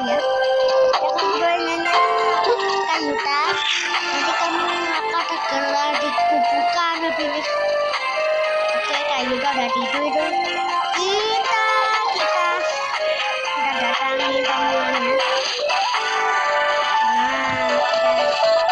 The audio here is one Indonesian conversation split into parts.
pulang ya jangan berenangnya kan kamu akan tergelar di lebih oke kayak gitu, udah tidur kita kita. Kita datangi tamuannya nah,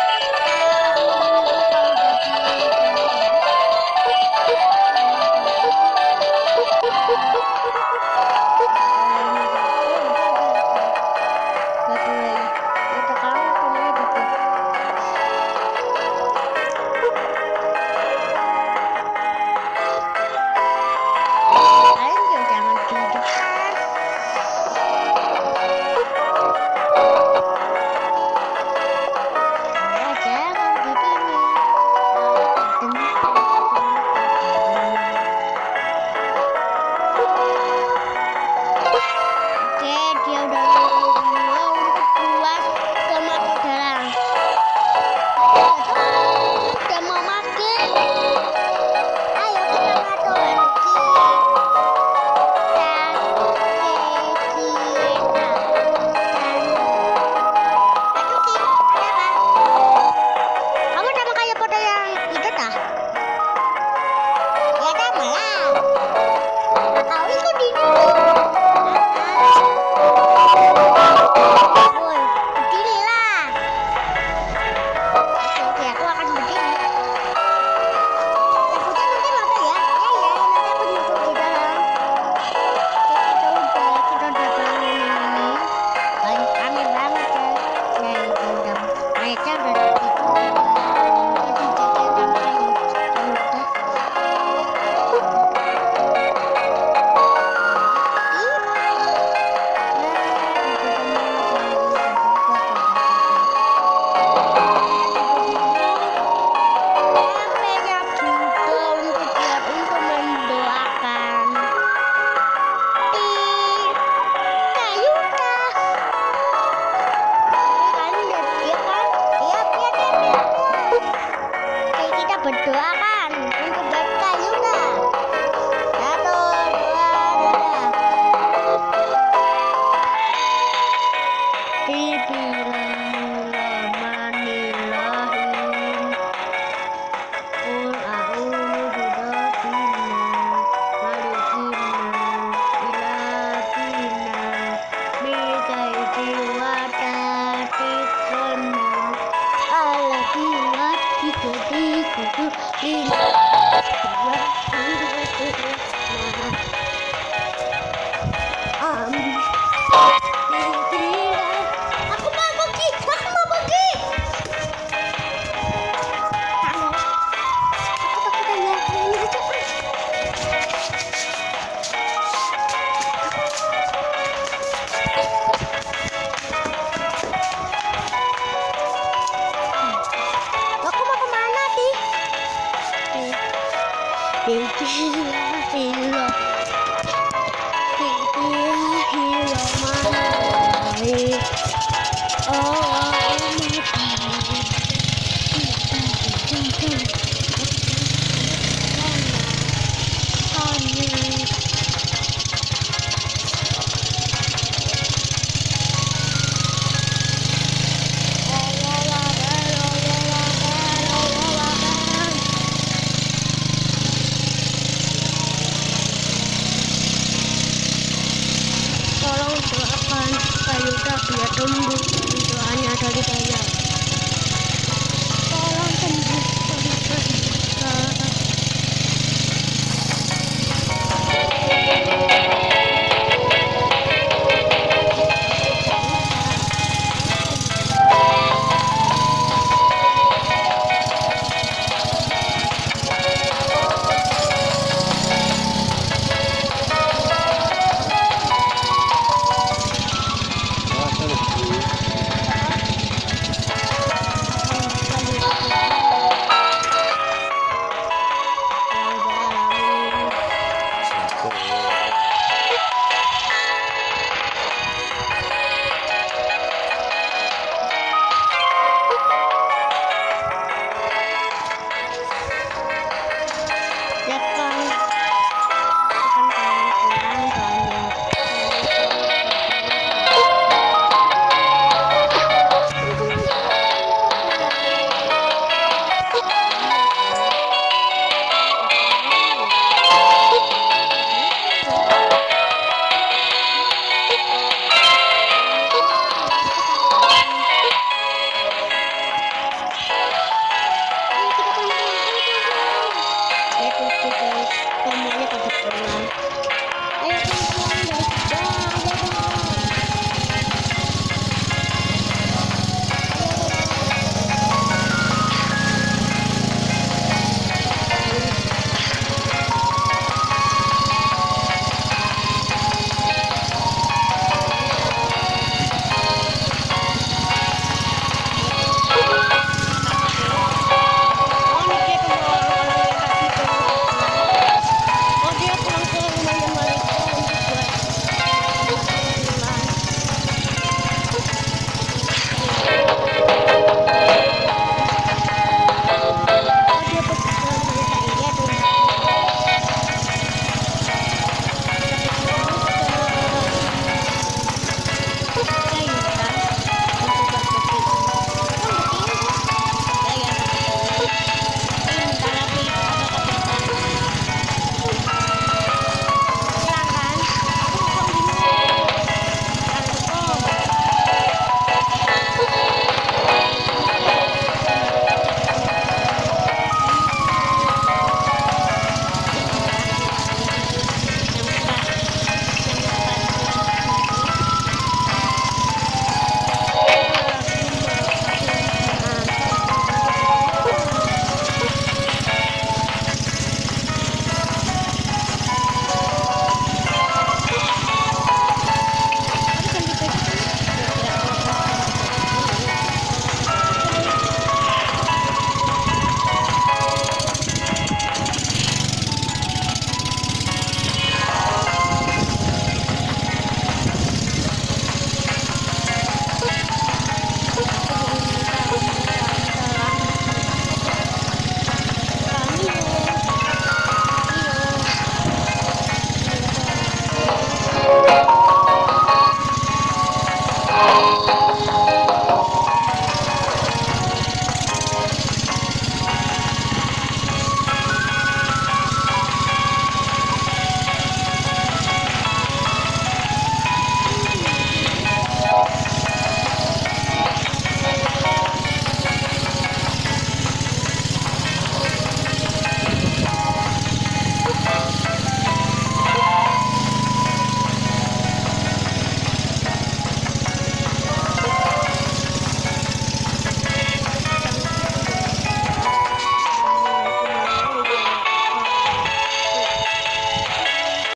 Di? Mango. So, I'm not